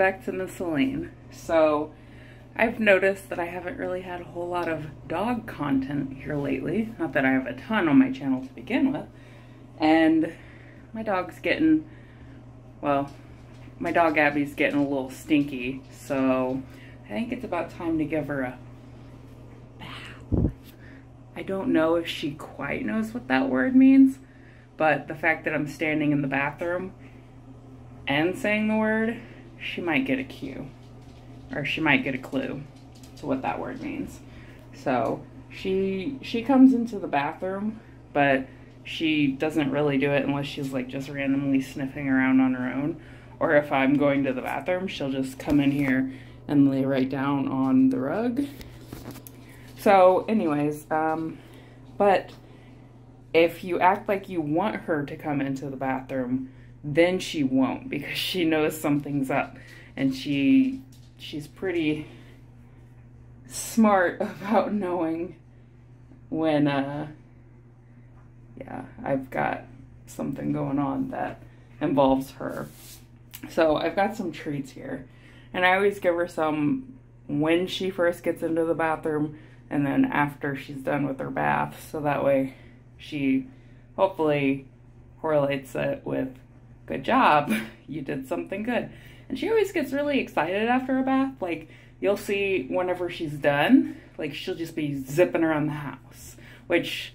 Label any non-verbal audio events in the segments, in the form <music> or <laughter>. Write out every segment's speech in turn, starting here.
back to Miscaleen. So I've noticed that I haven't really had a whole lot of dog content here lately. Not that I have a ton on my channel to begin with. And my dog's getting, well, my dog Abby's getting a little stinky. So I think it's about time to give her a bath. I don't know if she quite knows what that word means, but the fact that I'm standing in the bathroom and saying the word, she might get a cue. Or she might get a clue to what that word means. So she she comes into the bathroom, but she doesn't really do it unless she's like just randomly sniffing around on her own. Or if I'm going to the bathroom, she'll just come in here and lay right down on the rug. So anyways, um, but if you act like you want her to come into the bathroom, then she won't because she knows something's up. And she she's pretty smart <laughs> about knowing when uh yeah I've got something going on that involves her. So I've got some treats here. And I always give her some when she first gets into the bathroom and then after she's done with her bath so that way she hopefully correlates it with good job, <laughs> you did something good. And she always gets really excited after a bath. Like, you'll see whenever she's done, like, she'll just be zipping around the house, which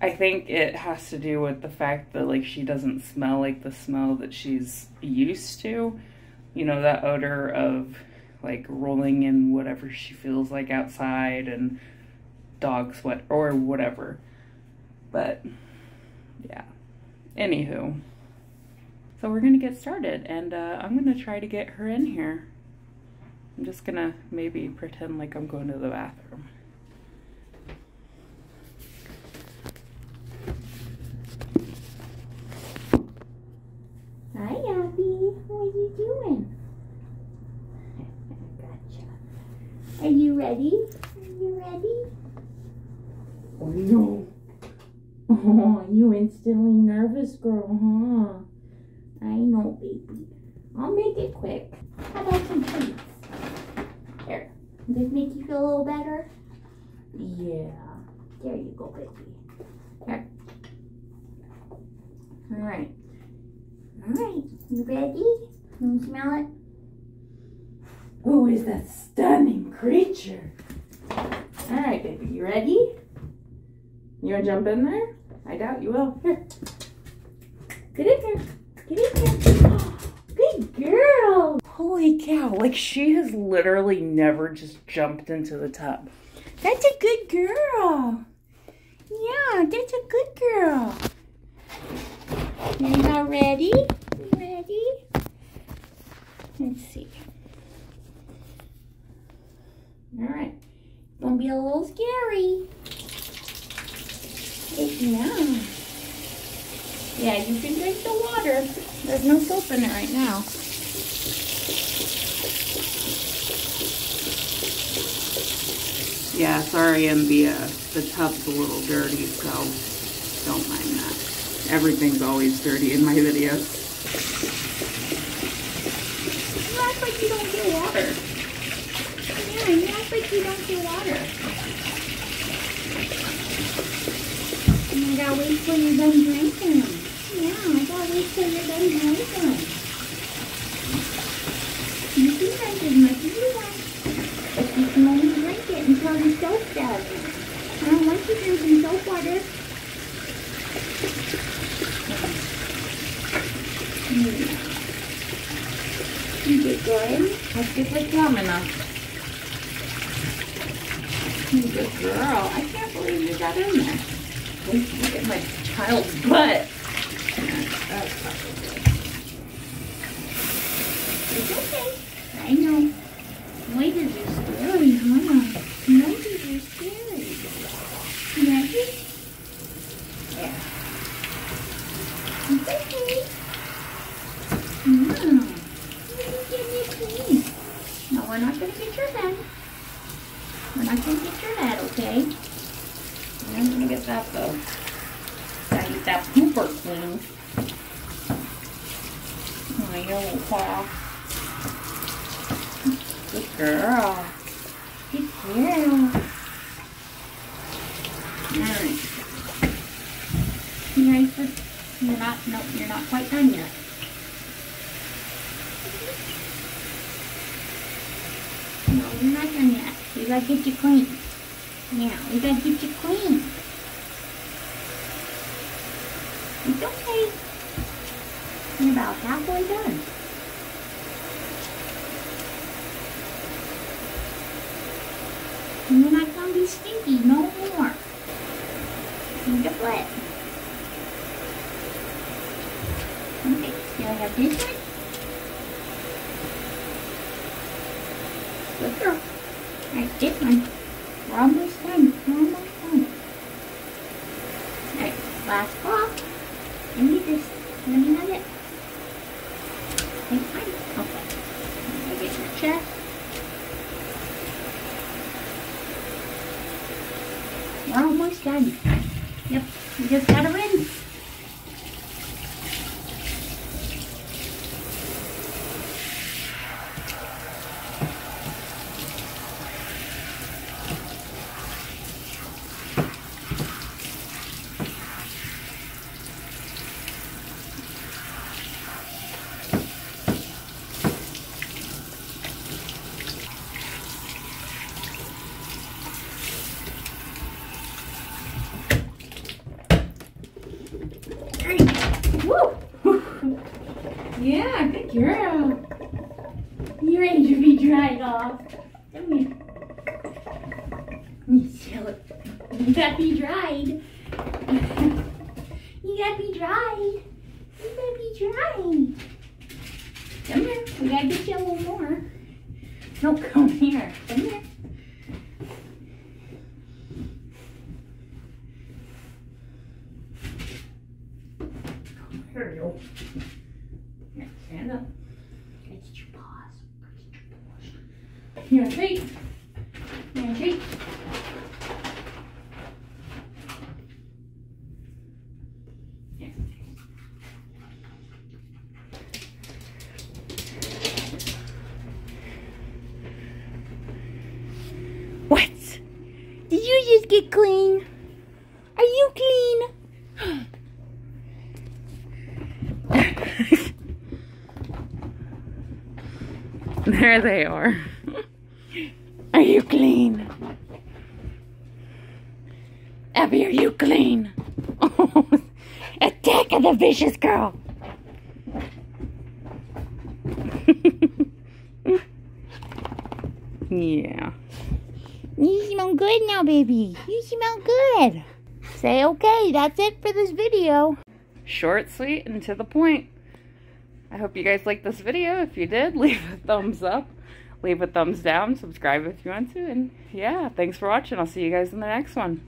I think it has to do with the fact that, like, she doesn't smell like the smell that she's used to. You know, that odor of, like, rolling in whatever she feels like outside and dog sweat or whatever. But, yeah. Anywho. So we're gonna get started and uh, I'm gonna try to get her in here. I'm just gonna maybe pretend like I'm going to the bathroom. Hi, Abby. What are you doing? <laughs> gotcha. Are you ready? Are you ready? Oh, no. <laughs> Oh, you instantly nervous, girl, huh? Know, baby. I'll make it quick. How about some treats? Here. Does this make you feel a little better? Yeah. There you go, baby. Here. All right. All right. You ready? Can you smell it? Who is that stunning creature? All right, baby. You ready? You wanna jump in there? I doubt you will. Here. Get in here. Get in here. Holy cow, like she has literally never just jumped into the tub. That's a good girl. Yeah, that's a good girl. You not ready? Ready? Let's see. All right. Gonna be a little scary. Yeah. Yeah, you can drink the water. There's no soap in it right now. Yeah, sorry, uh, the tub's a little dirty, so don't mind that. Everything's always dirty in my videos. You act like you don't get water. Yeah, you act like you don't get water. And I gotta wait till you're done drinking. Yeah, I gotta wait till you're done drinking. You can drink as much as you want. But you can only drink it until the soap does drink some soap water. Let's get the camera. You good girl. I can't believe you got in there. Look at my child's butt. It's okay. I know. Noises are scary, huh? Noises are scary. Ready? Yeah. It's okay. No. You're getting it clean. No, we're not going to get your head. We're not going to get your head, okay? I'm gonna get that though. Gotta get that pooper clean. Your little paw. girl. Good girl. Alright. You ready for you're not no you're not quite done yet. No, you're not done yet. We gotta get you clean. Yeah, we gotta get you clean. It's okay. You're about halfway done. And you're not gonna be stinky no more. Need a foot. Okay, still have this one. Good girl. Alright, this one. We're almost done. We're almost done. Alright, last ball. Give me this. Let me have it. Take mine. Okay. I get your chest. We're almost done. Yep, we just gotta rinse. Woo! yeah, girl. You ready to be dried off? Come here. You silly. You gotta be dried. you gotta be dried. You gotta be dried. Come here. We gotta get you a little more. No, come here. Come here. Here you go. Here, stand up. Gotta get your paws. Gotta get your paws. You want a treat? You want a treat? Here. What? Did you just get clean? Are you clean? <laughs> There they are. Are you clean? Abby, are you clean? <laughs> Attack of the vicious girl. <laughs> yeah. You smell good now, baby. You smell good. Say okay. That's it for this video. Short, sweet, and to the point. I hope you guys liked this video. If you did, <laughs> leave a thumbs up, leave a thumbs down, subscribe if you want to, and yeah, thanks for watching. I'll see you guys in the next one.